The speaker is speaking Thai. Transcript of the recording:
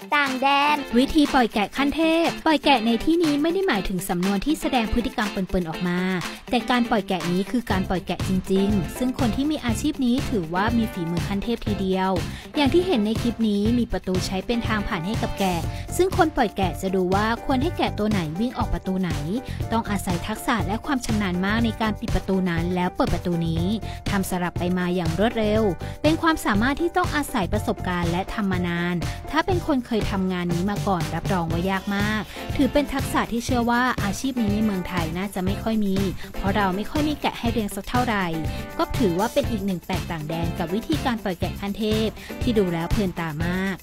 กต่างแดน วิธีปล่อยแกะขั้นเทพ ปล่อยแกะในที่นี้ไม่ได้หมายถึงสำนวนที่แสดงพฤติกรรมเปินๆออกมา แต่การปล่อยแกะนี้คือการปล่อยแกะจริง ๆ ซึ่งคนที่มีอาชีพนี้ถือว่ามีฝีมือขั้นเทพทีเดียว อย่างที่เห็นในคลิปนี้มีประตูใช้เป็นทางผ่านให้กับแกะ ซึ่งคนปล่อยแกะจะดูว่าควรให้แกะตัวไหนวิ่งออกประตูไหน ต้องอาศัยทักษะและความชำนาญมากในการปิดประตูนั้นแล้วเปิดประตูนี้ทำสลับไปมาอย่างรวดเร็ว เป็นความสามารถที่ต้องอาศัยประสบการณ์และทำมานาน ถ้าเป็นคนเคยทำงานนี้มาก่อนรับรองว่ายากมาก ถือเป็นทักษะที่เชื่อว่าอาชีพนี้ในเมืองไทยน่าจะไม่ค่อยมี เพราะเราไม่ค่อยมีแกะให้เรียนสักเท่าไหร่ ก็ถือว่าเป็นอีกหนึ่งแตกต่างแดนกับวิธีการปล่อยแกะขั้นเทพ ที่ดูแล้วเพลินตามาก